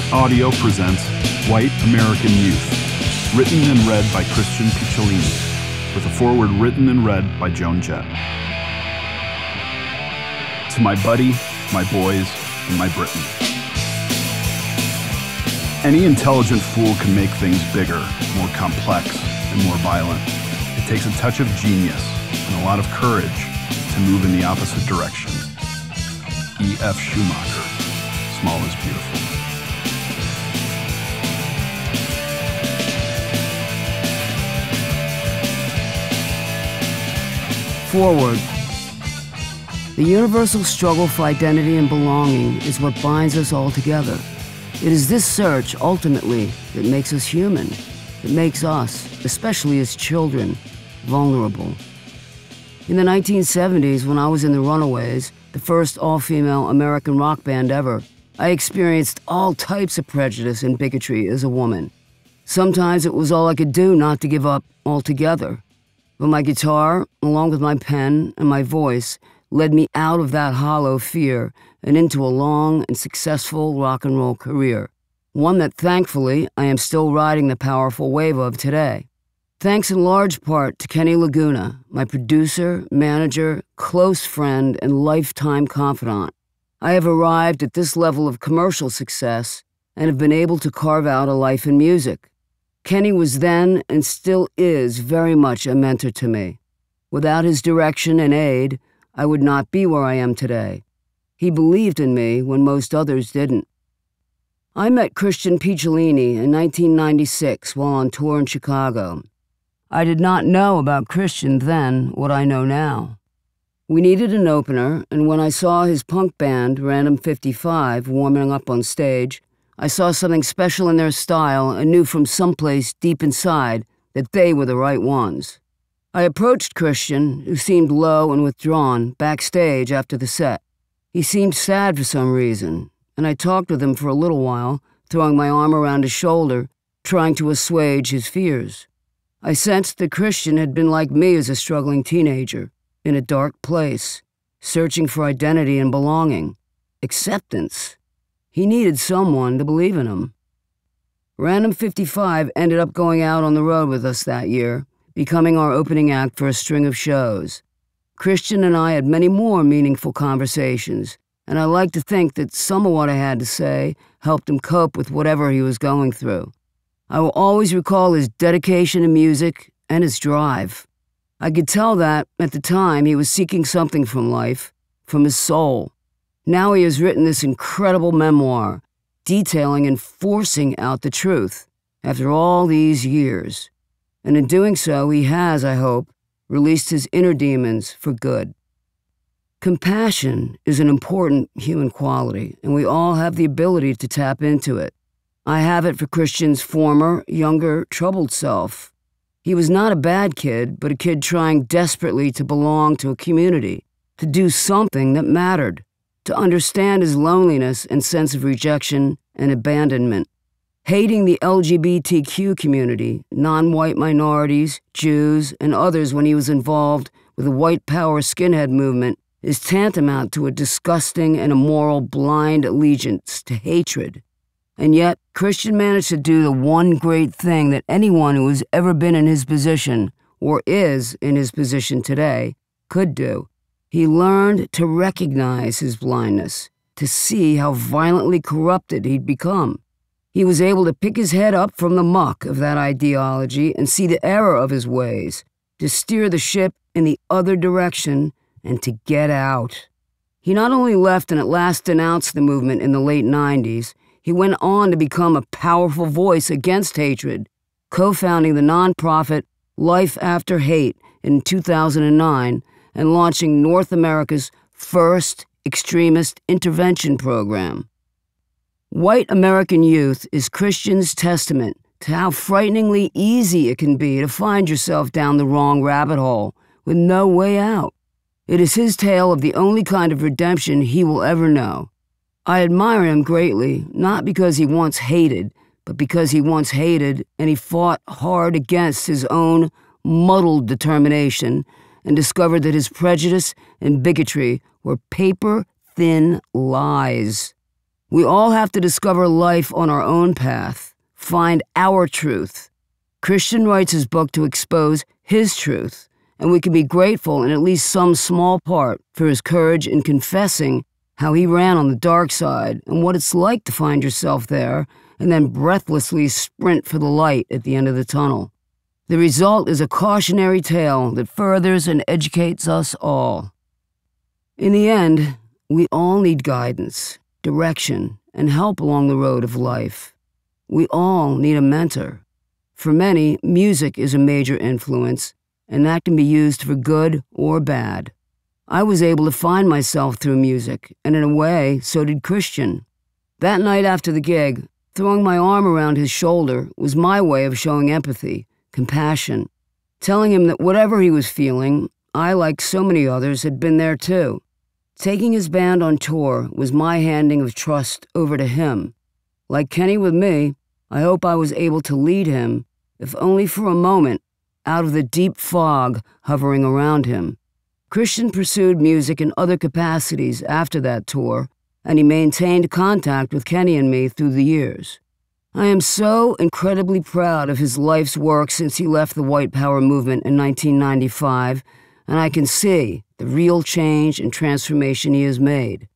Hachette Audio presents White American Youth, written and read by Christian Picciolini, with a foreword written and read by Joan Jett. To my buddy, my boys, and my Britain. Any intelligent fool can make things bigger, more complex, and more violent. It takes a touch of genius and a lot of courage to move in the opposite direction. E.F. Schumacher, Small is Beautiful. Foreword. The universal struggle for identity and belonging is what binds us all together. It is this search, ultimately, that makes us human, It makes us, especially as children, vulnerable. In the 1970s, when I was in the Runaways, the first all female American rock band ever, I experienced all types of prejudice and bigotry as a woman. Sometimes it was all I could do not to give up altogether. But my guitar, along with my pen and my voice, led me out of that hollow fear and into a long and successful rock and roll career. One that thankfully I am still riding the powerful wave of today. Thanks in large part to Kenny Laguna, my producer, manager, close friend, and lifetime confidant. I have arrived at this level of commercial success and have been able to carve out a life in music. Kenny was then and still is very much a mentor to me. Without his direction and aid, I would not be where I am today. He believed in me when most others didn't. I met Christian Picciolini in 1996 while on tour in Chicago. I did not know about Christian then what I know now. We needed an opener, and when I saw his punk band, Random 55, warming up on stage, I saw something special in their style and knew from someplace deep inside that they were the right ones. I approached Christian, who seemed low and withdrawn, backstage after the set. He seemed sad for some reason, and I talked with him for a little while, throwing my arm around his shoulder, trying to assuage his fears. I sensed that Christian had been like me as a struggling teenager, in a dark place, searching for identity and belonging, acceptance. He needed someone to believe in him. Random 55 ended up going out on the road with us that year, becoming our opening act for a string of shows. Christian and I had many more meaningful conversations, and I like to think that some of what I had to say helped him cope with whatever he was going through. I will always recall his dedication to music and his drive. I could tell that, at the time, he was seeking something from life, from his soul. Now he has written this incredible memoir, detailing and forcing out the truth after all these years. And in doing so, he has, I hope, released his inner demons for good. Compassion is an important human quality, and we all have the ability to tap into it. I have it for Christian's former, younger, troubled self. He was not a bad kid, but a kid trying desperately to belong to a community, to do something that mattered to understand his loneliness and sense of rejection and abandonment. Hating the LGBTQ community, non white minorities, Jews, and others when he was involved with the white power skinhead movement is tantamount to a disgusting and immoral blind allegiance to hatred. And yet, Christian managed to do the one great thing that anyone who has ever been in his position, or is in his position today, could do he learned to recognize his blindness, to see how violently corrupted he'd become. He was able to pick his head up from the muck of that ideology and see the error of his ways, to steer the ship in the other direction, and to get out. He not only left and at last denounced the movement in the late 90s, he went on to become a powerful voice against hatred, co founding the nonprofit Life After Hate in 2009 and launching North America's first extremist intervention program. White American Youth is Christian's testament to how frighteningly easy it can be to find yourself down the wrong rabbit hole with no way out. It is his tale of the only kind of redemption he will ever know. I admire him greatly, not because he once hated, but because he once hated and he fought hard against his own muddled determination and discovered that his prejudice and bigotry were paper thin lies. We all have to discover life on our own path, find our truth. Christian writes his book to expose his truth, and we can be grateful in at least some small part for his courage in confessing how he ran on the dark side and what it's like to find yourself there and then breathlessly sprint for the light at the end of the tunnel. The result is a cautionary tale that furthers and educates us all. In the end, we all need guidance, direction, and help along the road of life. We all need a mentor. For many, music is a major influence, and that can be used for good or bad. I was able to find myself through music, and in a way, so did Christian. That night after the gig, throwing my arm around his shoulder was my way of showing empathy, compassion, telling him that whatever he was feeling, I, like so many others, had been there too. Taking his band on tour was my handing of trust over to him. Like Kenny with me, I hope I was able to lead him, if only for a moment, out of the deep fog hovering around him. Christian pursued music in other capacities after that tour, and he maintained contact with Kenny and me through the years. I am so incredibly proud of his life's work since he left the White Power movement in 1995, and I can see the real change and transformation he has made.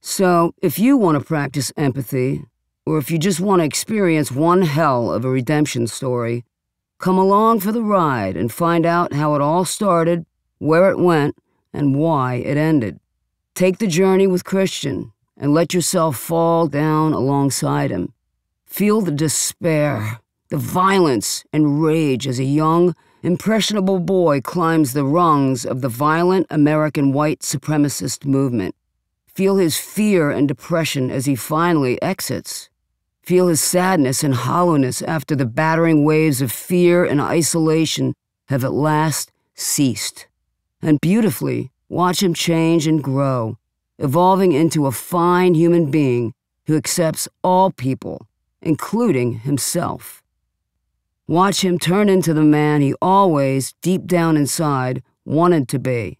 So, if you want to practice empathy, or if you just want to experience one hell of a redemption story, come along for the ride and find out how it all started where it went, and why it ended. Take the journey with Christian and let yourself fall down alongside him. Feel the despair, the violence, and rage as a young, impressionable boy climbs the rungs of the violent American white supremacist movement. Feel his fear and depression as he finally exits. Feel his sadness and hollowness after the battering waves of fear and isolation have at last ceased and beautifully watch him change and grow, evolving into a fine human being who accepts all people, including himself. Watch him turn into the man he always, deep down inside, wanted to be.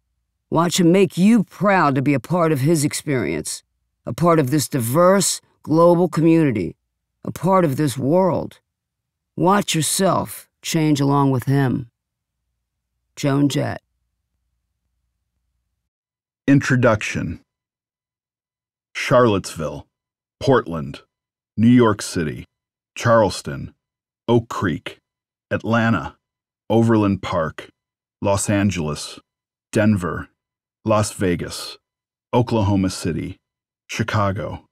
Watch him make you proud to be a part of his experience, a part of this diverse, global community, a part of this world. Watch yourself change along with him. Joan Jett. Introduction Charlottesville, Portland, New York City, Charleston, Oak Creek, Atlanta, Overland Park, Los Angeles, Denver, Las Vegas, Oklahoma City, Chicago,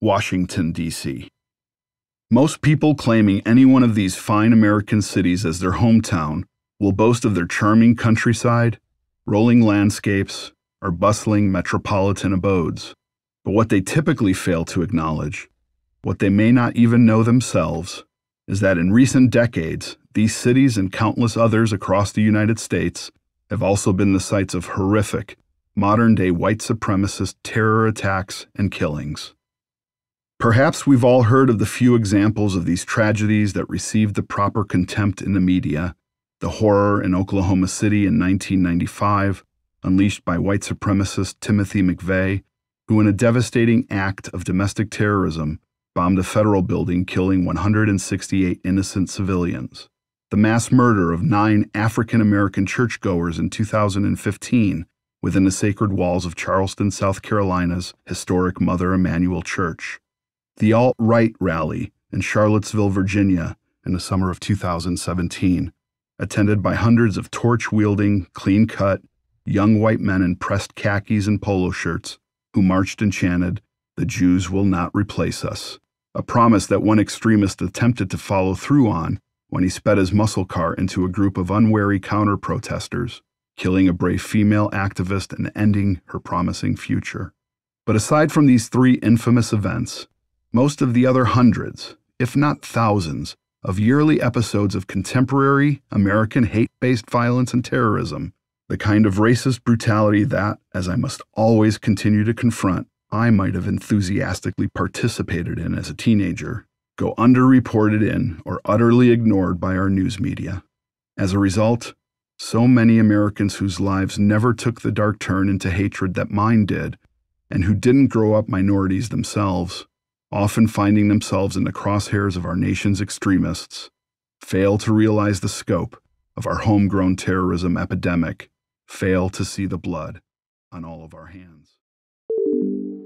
Washington, D.C. Most people claiming any one of these fine American cities as their hometown will boast of their charming countryside, rolling landscapes, or bustling metropolitan abodes. But what they typically fail to acknowledge, what they may not even know themselves, is that in recent decades, these cities and countless others across the United States have also been the sites of horrific, modern day white supremacist terror attacks and killings. Perhaps we've all heard of the few examples of these tragedies that received the proper contempt in the media the horror in Oklahoma City in 1995, unleashed by white supremacist Timothy McVeigh, who, in a devastating act of domestic terrorism, bombed a federal building, killing 168 innocent civilians. The mass murder of nine African American churchgoers in 2015 within the sacred walls of Charleston, South Carolina's historic Mother Emanuel Church. The alt right rally in Charlottesville, Virginia, in the summer of 2017, attended by hundreds of torch wielding, clean cut, young white men in pressed khakis and polo shirts who marched and chanted, The Jews will not replace us, a promise that one extremist attempted to follow through on when he sped his muscle car into a group of unwary counter protesters, killing a brave female activist and ending her promising future. But aside from these three infamous events, most of the other hundreds, if not thousands, of yearly episodes of contemporary American hate based violence and terrorism the kind of racist brutality that, as I must always continue to confront, I might have enthusiastically participated in as a teenager, go underreported in or utterly ignored by our news media. As a result, so many Americans whose lives never took the dark turn into hatred that mine did, and who didn't grow up minorities themselves, often finding themselves in the crosshairs of our nation's extremists, fail to realize the scope of our homegrown terrorism epidemic, fail to see the blood on all of our hands.